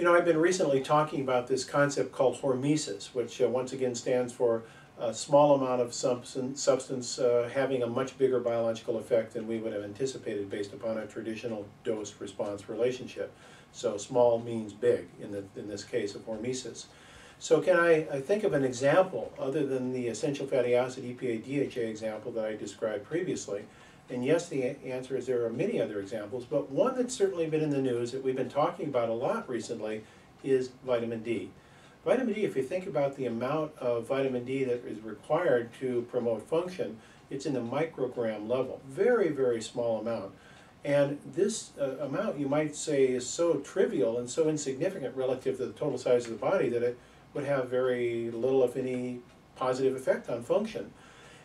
You know, I've been recently talking about this concept called hormesis, which uh, once again stands for a small amount of substance, substance uh, having a much bigger biological effect than we would have anticipated based upon a traditional dose-response relationship. So small means big in, the, in this case of hormesis. So can I, I think of an example other than the essential fatty acid EPA DHA example that I described previously and yes, the answer is there are many other examples, but one that's certainly been in the news that we've been talking about a lot recently is vitamin D. Vitamin D, if you think about the amount of vitamin D that is required to promote function, it's in the microgram level, very, very small amount. And this uh, amount, you might say, is so trivial and so insignificant relative to the total size of the body that it would have very little, if any, positive effect on function.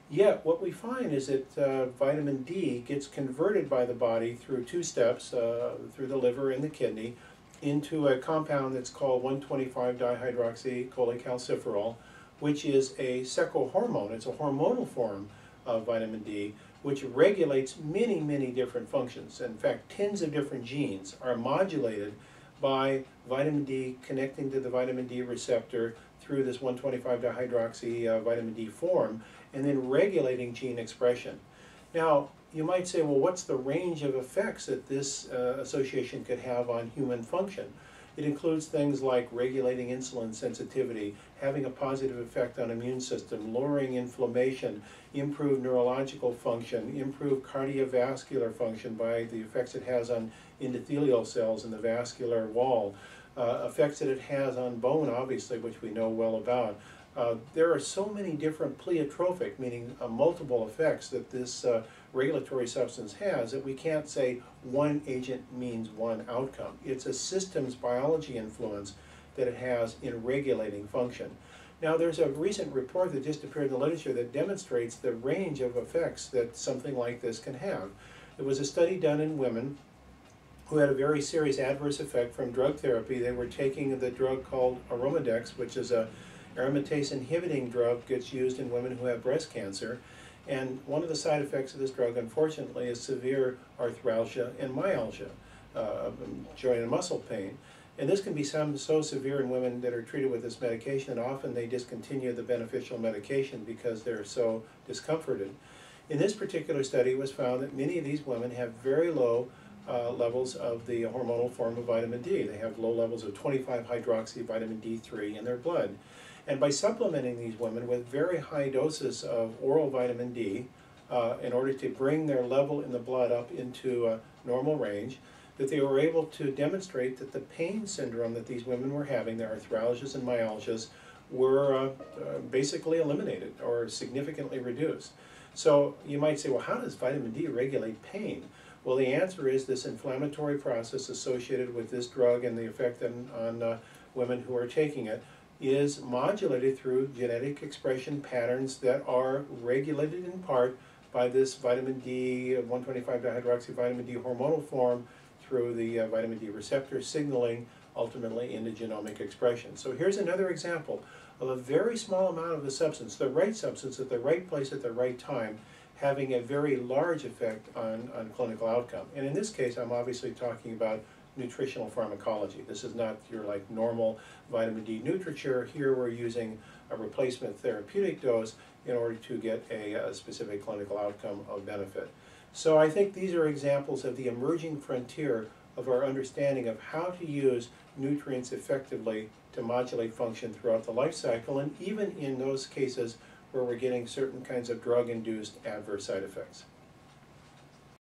Yet, what we find is that uh, vitamin D gets converted by the body through two steps, uh, through the liver and the kidney, into a compound that's called 1,25-dihydroxycholecalciferol, which is a serohormone. It's a hormonal form of vitamin D, which regulates many, many different functions. In fact, tens of different genes are modulated by vitamin D connecting to the vitamin D receptor through this 125-dihydroxy uh, vitamin D form, and then regulating gene expression. Now, you might say, well, what's the range of effects that this uh, association could have on human function? It includes things like regulating insulin sensitivity, having a positive effect on immune system, lowering inflammation, improve neurological function, improve cardiovascular function by the effects it has on endothelial cells in the vascular wall, uh, effects that it has on bone, obviously, which we know well about. Uh, there are so many different pleiotropic, meaning uh, multiple effects that this uh, regulatory substance has that we can't say one agent means one outcome. It's a systems biology influence that it has in regulating function. Now there's a recent report that just appeared in the literature that demonstrates the range of effects that something like this can have. It was a study done in women who had a very serious adverse effect from drug therapy. They were taking the drug called Arimidex, which is a aromatase inhibiting drug gets used in women who have breast cancer. And one of the side effects of this drug, unfortunately, is severe arthralgia and myalgia, uh, joint and muscle pain. And this can be some, so severe in women that are treated with this medication that often they discontinue the beneficial medication because they're so discomforted. In this particular study, it was found that many of these women have very low uh, levels of the hormonal form of vitamin D. They have low levels of 25 hydroxy vitamin D3 in their blood. And by supplementing these women with very high doses of oral vitamin D uh, in order to bring their level in the blood up into a normal range, that they were able to demonstrate that the pain syndrome that these women were having, their arthralgias and myalgias, were uh, uh, basically eliminated or significantly reduced. So you might say, well, how does vitamin D regulate pain? Well, the answer is this inflammatory process associated with this drug and the effect on, on uh, women who are taking it is modulated through genetic expression patterns that are regulated in part by this vitamin D, 125-dihydroxy vitamin D hormonal form through the uh, vitamin D receptor signaling ultimately into genomic expression. So here's another example of a very small amount of the substance, the right substance at the right place at the right time, having a very large effect on, on clinical outcome. And in this case, I'm obviously talking about nutritional pharmacology. This is not your like normal vitamin D nutriture. Here we're using a replacement therapeutic dose in order to get a, a, specific clinical outcome of benefit. So I think these are examples of the emerging frontier of our understanding of how to use nutrients effectively to modulate function throughout the life cycle and even in those cases where we're getting certain kinds of drug-induced adverse side effects.